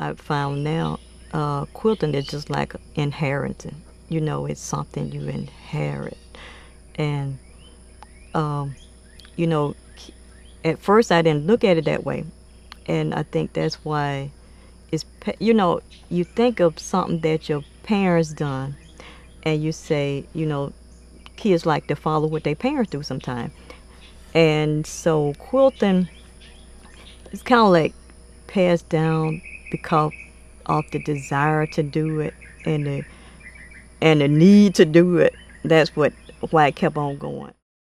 I found now, uh, quilting is just like inheriting. You know, it's something you inherit, and um, you know, at first I didn't look at it that way, and I think that's why it's you know you think of something that your parents done, and you say you know kids like to follow what their parents do sometimes, and so quilting is kind of like passed down because of the desire to do it and the and the need to do it. That's what why it kept on going.